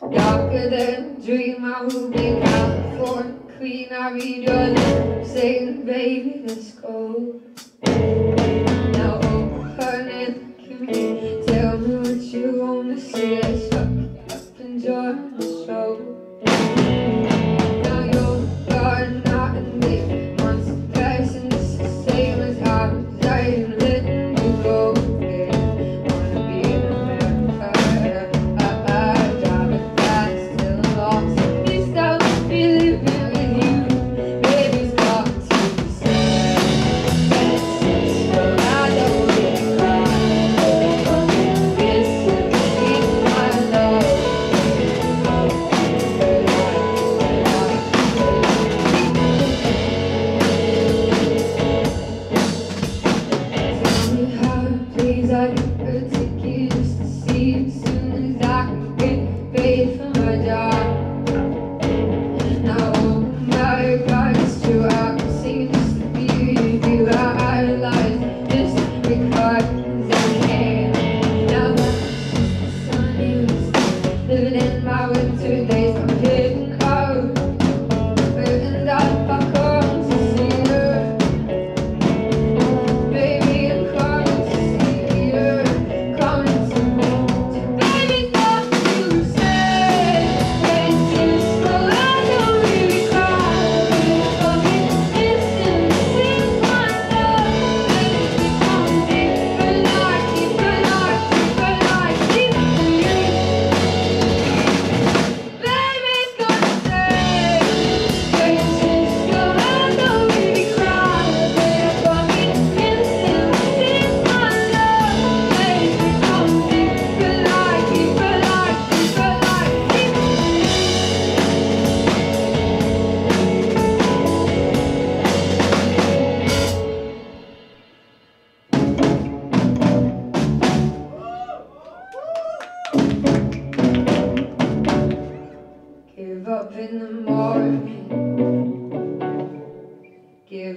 Darker than dream, I will be out for queen. I read your lips, say, baby, let's go.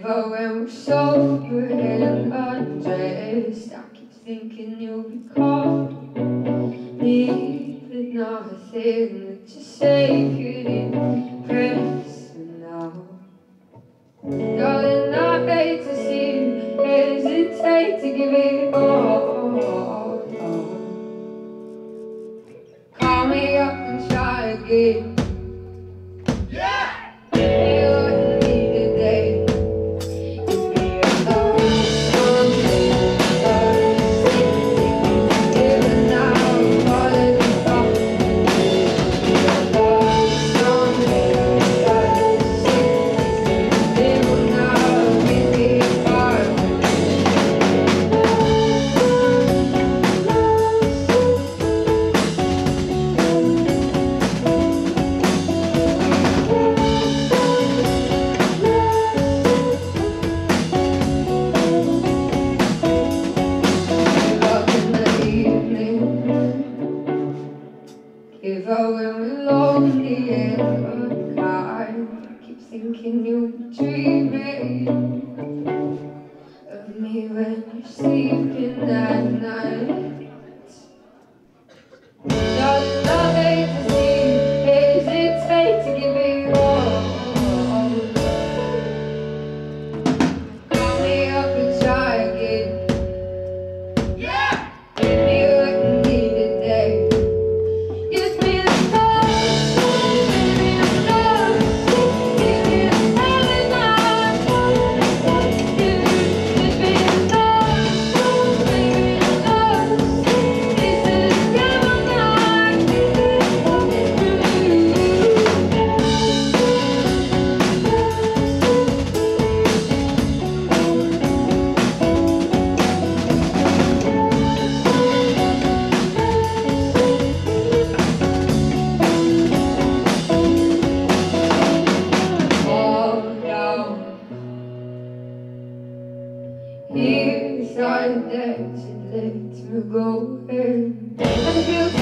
Going so good in undressed I keep thinking you'll be cold. me nothing that you say could impress now Darling, I beg to see you hesitate to give it all Call me up and try again dreaming of me when you're sleeping at night. let you go and you.